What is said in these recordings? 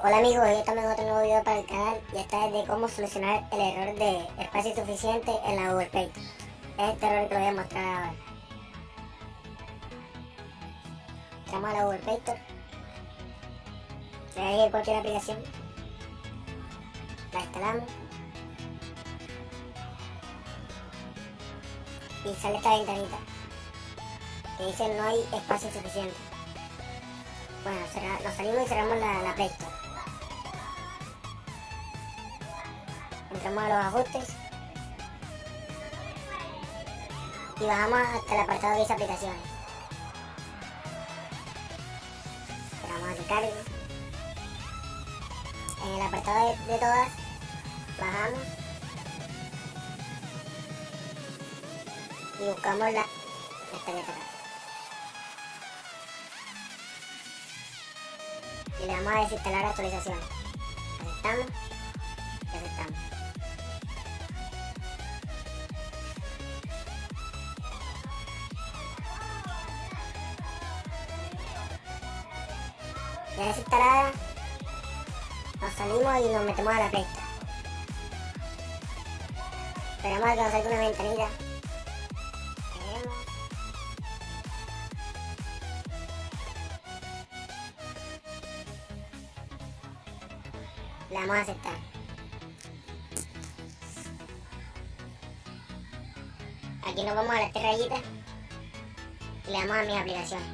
Hola amigos, hoy estamos en otro nuevo video para el canal y esta es de cómo solucionar el error de espacio suficiente en la Google Play. Es este error que lo voy a mostrar ahora. Entramos a la Google Play Store. Le ir cualquier aplicación. La instalamos. Y sale esta ventanita. Que dice no hay espacio suficiente. Bueno, nos salimos y cerramos la, la Play entramos a los ajustes y bajamos hasta el apartado de dice aplicaciones. Esperamos a que cargue. En el apartado de, todas, bajamos y buscamos la está acá. Le vamos a desinstalar actualizaciones. Aceptamos y aceptamos. Ya desinstalada, nos salimos y nos metemos a la pesta. Esperamos a que nos salga una ventanita. Le vamos a aceptar. Aquí nos vamos a las tres rayitas y le damos a mis aplicaciones.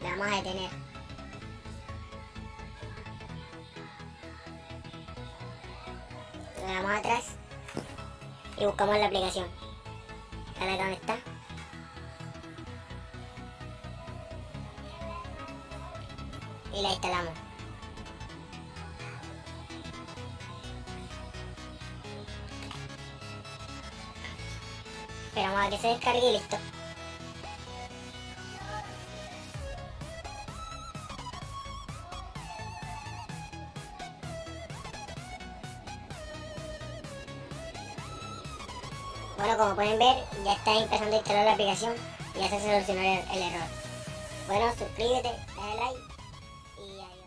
Le vamos a detener. Le damos atrás y buscamos la aplicación. Acá donde está. Y la instalamos. Esperamos a que se descargue y listo. Bueno, como pueden ver, ya está empezando a instalar la aplicación y ya se solucionó el, el error. Bueno, suscríbete, dale like E aí